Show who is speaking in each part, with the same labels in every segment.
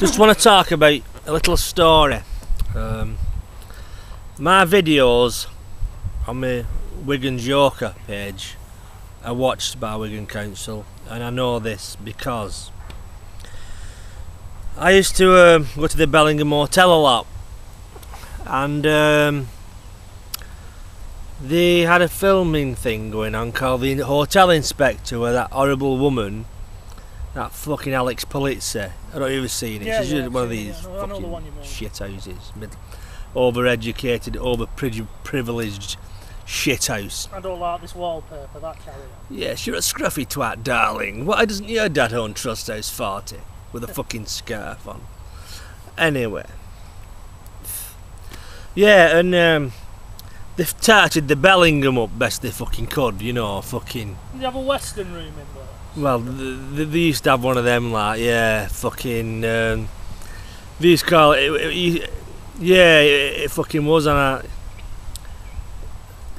Speaker 1: Just want to talk about a little story. Um, my videos on my Wigan Joker page are watched by Wigan Council, and I know this because I used to um, go to the Bellingham Hotel a lot, and um, they had a filming thing going on called the Hotel Inspector, where that horrible woman, that fucking Alex Polizzi, I don't even seen it.
Speaker 2: Yeah,
Speaker 1: She's
Speaker 2: yeah,
Speaker 1: just one of
Speaker 2: I've seen it,
Speaker 1: these
Speaker 2: yeah. The
Speaker 1: fucking
Speaker 2: mean.
Speaker 1: shit houses, overeducated, overprivileged shit house.
Speaker 2: I don't like this wallpaper, that carrier.
Speaker 1: Yes, you're a scruffy twat, darling. Why doesn't your dad own Trusthouse Forte with a fucking scarf on? Anyway. Yeah, and um, they've tarted the Bellingham up best they fucking could, you know, fucking.
Speaker 2: You have a western room in there?
Speaker 1: Well, they, they used to have one of them, like, yeah, fucking. Um, they used to call it. it- it- yeah, it, it fucking was on a.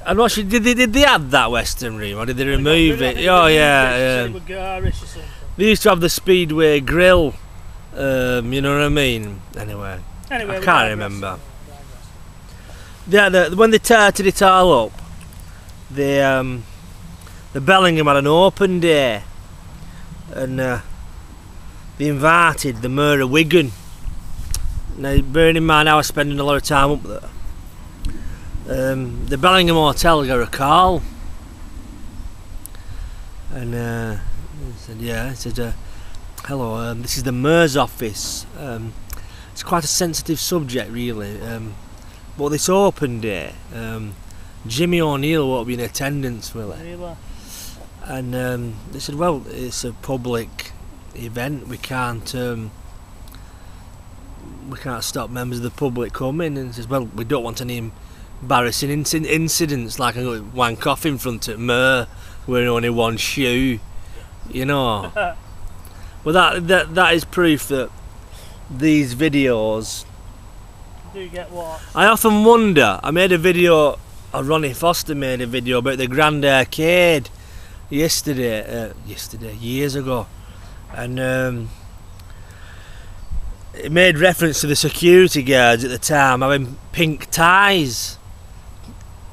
Speaker 1: I'm not sure. Did they, did they add that Western room or did they remove it? Oh yeah. um,
Speaker 2: it was garish or something.
Speaker 1: They used to have the Speedway grill. Um, you know what I mean? Anyway,
Speaker 2: Anyway,
Speaker 1: I can't remember. Yeah, the, when they tarted it all up, the um, the Bellingham had an open day, and uh, they invited the Mayor of Wigan. Now, bearing in mind, I was spending a lot of time up there. Um, the Bellingham Hotel got a call, and uh, said, "Yeah," he said, uh, "Hello, um, this is the Mayor's office. Um, it's quite a sensitive subject, really. But this open day, um, Jimmy O'Neill won't be in attendance, will he?" And um, they said, "Well, it's a public event. We can't." Um, we can't stop members of the public coming and says well we don't want any embarrassing inci- incidents like I wank off in front of Mer wearing only one shoe you know well that, that that is proof that these videos
Speaker 2: Do get what?
Speaker 1: I often wonder I made a video or Ronnie Foster made a video about the Grand Arcade yesterday uh, yesterday years ago. And um, it made reference to the security guards at the time having pink ties.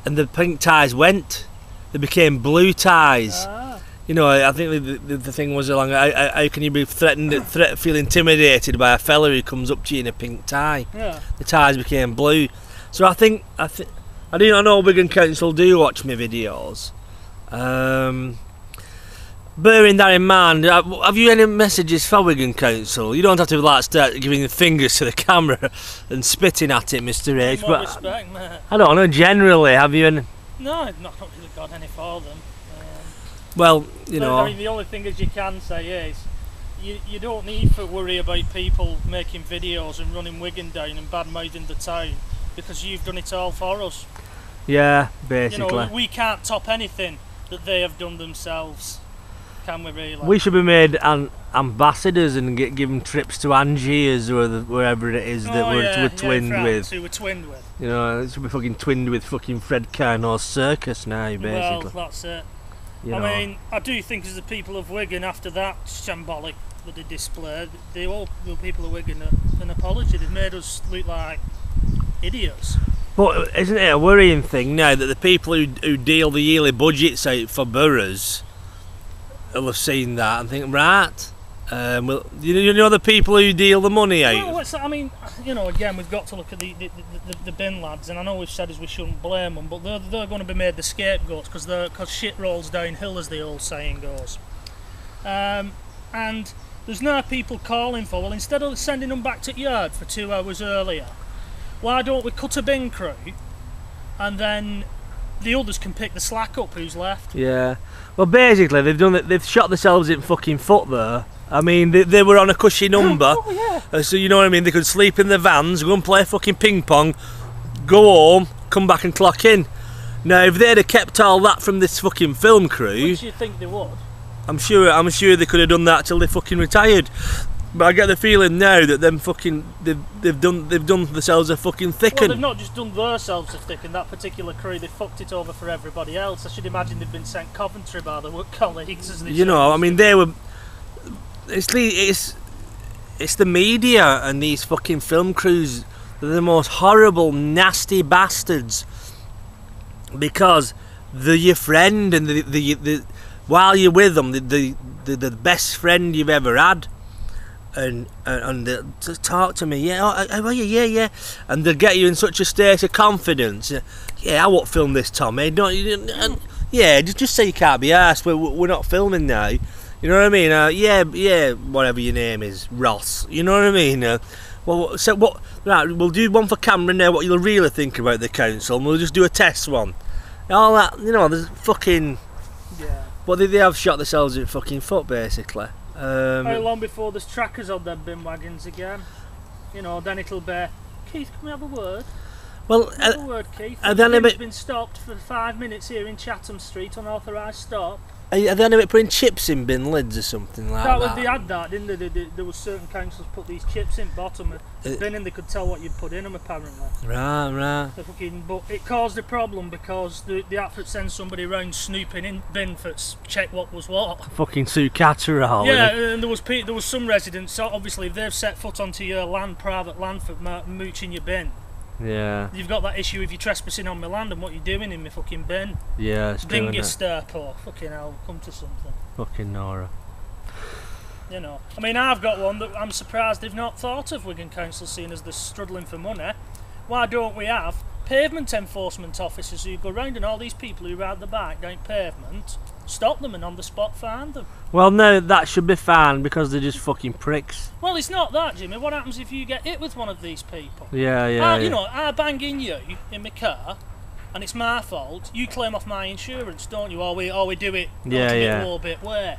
Speaker 1: And the pink ties went. They became blue ties.
Speaker 2: Ah,
Speaker 1: you know I think the, the, the thing was along how, how how can you be threatened threat, feel intimidated by a fella who comes up to you in a pink tie
Speaker 2: yeah.
Speaker 1: the ties became blue. So I think I think I do not know Wigan Council do watch my videos. Um, bearing that in mind, uh, have you any messages for Wigan Council? You don't have to like start giving the fingers to the camera and spitting at it, Mr. H.
Speaker 2: More
Speaker 1: But
Speaker 2: respect, mate.
Speaker 1: I don't know. Generally, have you? Any,
Speaker 2: No, I've not really got any for them.
Speaker 1: Well, you know.
Speaker 2: I mean, the only thing as you can say is you, you don't need to worry about people making videos and running Wigan down and bad mouthing the town because you've done it all for us.
Speaker 1: yeah, basically.
Speaker 2: You know, we can't top anything that they have done themselves. Can we really?
Speaker 1: we should be made an ambassadors and get given trips to Angers or the, wherever it is that
Speaker 2: oh,
Speaker 1: we're,
Speaker 2: yeah,
Speaker 1: we're
Speaker 2: yeah,
Speaker 1: twinned
Speaker 2: France,
Speaker 1: with.
Speaker 2: Who we're twinned with.
Speaker 1: You know, it should be fucking twinned with fucking Fred Karno's circus now, basically.
Speaker 2: Well that's it.
Speaker 1: You
Speaker 2: I
Speaker 1: know.
Speaker 2: mean, I do think as the people of Wigan, after that shambolic that they displayed, they all the people of Wigan an apology. They've made us look like idiots.
Speaker 1: but isn't it a worrying thing now that the people who, who deal the yearly budgets out for boroughs will have seen that and think, right, um, well, you know, you know the people who deal the money out.
Speaker 2: Well, I mean, you know, again, we've got to look at the the, the, the, the bin lads, and I know we've said as we shouldn't blame them, but they're, they're going to be made the scapegoats because because shit rolls downhill, as the old saying goes. Um, and there's now people calling for well, instead of sending them back to yard for two hours earlier, why don't we cut a bin crew, and then the others can pick the slack up who's left.
Speaker 1: Yeah. Well, basically, they've done it. They've shot themselves in fucking foot there. I mean, they, they were on a cushy number,
Speaker 2: Oh yeah.
Speaker 1: uh, so you know what I mean. They could sleep in the vans, go and play fucking ping pong, go home, come back and clock in. Now, if they'd have kept all that from this fucking film crew,
Speaker 2: Which you think they would?
Speaker 1: I'm sure I'm sure they could have done that till they fucking retired. But I get the feeling now that them fucking they've, they've done they've done themselves a fucking thicken.
Speaker 2: Well, they've not just done themselves a thick in that particular crew, they fucked it over for everybody else. I should imagine they've been sent Coventry by their work colleagues as they
Speaker 1: you know. I mean they were. It's le- it's it's the media and these fucking film crews. They're the most horrible, nasty bastards. Because they're your friend, and the the, the while you're with them, the the, the, the best friend you've ever had. And and, and they talk to me, yeah, oh, oh how are? Yeah, yeah, and they get you in such a state of confidence. Yeah, I won't film this, Tommy. Don't you? Yeah, just just say you can't be asked. We're we're not filming now. You know what I mean? Uh, yeah, yeah, whatever your name is, Ross. You know what I mean? Uh, well, so what? Right, we'll do one for Cameron now. What you'll really think about the council, and we'll just do a test one. All that, you know, there's fucking.
Speaker 2: Yeah.
Speaker 1: Well, they, they have shot themselves in fucking foot, basically. Um,
Speaker 2: How long before there's trackers on them bin wagons again? You know, then it'll be. Keith, can we have a word?
Speaker 1: well,
Speaker 2: have
Speaker 1: uh,
Speaker 2: a word, Keith.
Speaker 1: and
Speaker 2: The
Speaker 1: then bit-
Speaker 2: been stopped for five minutes here in Chatham Street, unauthorised stop.
Speaker 1: Are they any putting chips in bin lids or something like
Speaker 2: that
Speaker 1: that?
Speaker 2: was they had that, didn't they? They- they- There was certain councils put these chips in bottom of the
Speaker 1: Uh,
Speaker 2: bin and they could tell what you'd put in them apparently.
Speaker 1: Right, right.
Speaker 2: The fucking, but it caused a problem because the the outfit sends somebody round snooping in bin for check what was what.
Speaker 1: Fucking Sue Catterall.
Speaker 2: Yeah, and there was there was some residents. So obviously, if they've set foot onto your land, private land for mooching your bin,
Speaker 1: Yeah,
Speaker 2: you've got that issue if you're trespassing on my land and what you're doing in my fucking bin.
Speaker 1: yeah, it's it.
Speaker 2: stir poor. Fucking hell, come to something.
Speaker 1: Fucking Nora.
Speaker 2: You know, I mean, I've got one that I'm surprised they've not thought of. Wigan Council, seeing as they're struggling for money. Why don't we have pavement enforcement officers who go round and all these people who ride the bike down pavement, stop them and on the spot find them?
Speaker 1: Well, no, that should be fine because they're just fucking pricks.
Speaker 2: Well, it's not that, Jimmy. What happens if you get hit with one of these people?
Speaker 1: Yeah, yeah.
Speaker 2: I,
Speaker 1: yeah.
Speaker 2: you know, I bang in you in my car, and it's my fault. You claim off my insurance, don't you? Or we, or we do it
Speaker 1: Yeah,
Speaker 2: a
Speaker 1: yeah.
Speaker 2: little bit where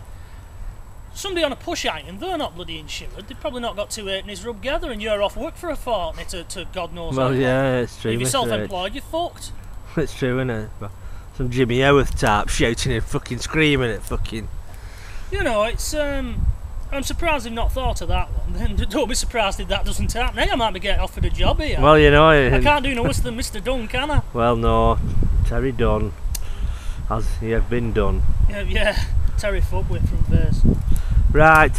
Speaker 2: somebody on a push iron, they're not bloody insured. They've probably not got two halfpennies rubbed together, and you're off work for a fortnight to, to God knows
Speaker 1: well,
Speaker 2: long.
Speaker 1: yeah, it's true.
Speaker 2: If you're self-employed, you're fucked.
Speaker 1: It's true, isn't it? But Some Jimmy Howarth type shouting and fucking screaming at fucking.
Speaker 2: You know, it's um. I'm surprised they've not thought of that one. Then don't be surprised if that doesn't happen. Hey, I might be getting offered a job here.
Speaker 1: Well, you know,
Speaker 2: I can't do no worse than Mr. Dunn, can I?
Speaker 1: well, no, Terry Dunn, as he has been done.
Speaker 2: Yeah, yeah. Terry Footwit from Vers.
Speaker 1: Right,